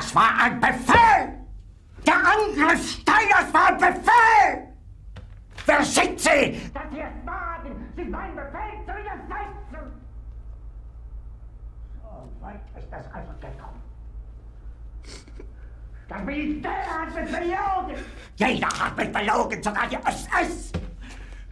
Das war ein Befehl! Der Angriff Steiners war ein Befehl! Wer sind Sie? Dass Sie es wagen, sich meinen Befehl zu widersetzen! So weit ist das also gekommen. Das Militär hat mich belogen! Jeder hat mich belogen, sogar die SS!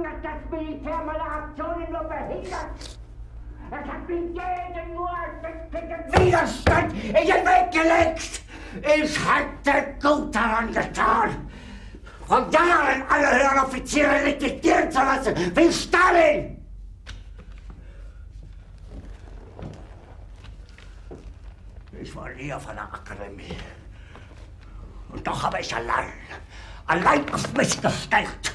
Jahrelang hat das Militär meine Aktionen nur behindert! Es hat mir jeden nur ersichtlichen Widerstand in den Weg gelegt! Ich hätte gut daran getan, von Jahren alle höheren Offiziere liquidieren zu lassen, wie Stalin! Ich war nie auf einer Akademie. Und doch habe ich allein, allein auf mich gestellt,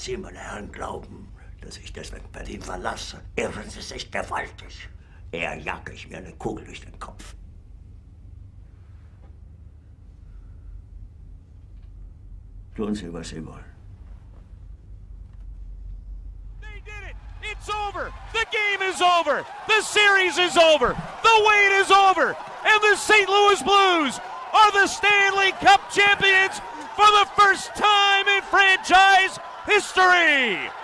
Sie, meine Herren, glauben, dass ich deswegen Berlin verlasse, irren Sie sich gewaltig. Eher jage ich mir eine Kugel durch den Kopf. Tun Sie, was Sie wollen. It's over. The game is over. The series is over. The wait is over. And the St. Louis Blues are the Stanley Cup champions for the first time in franchise history.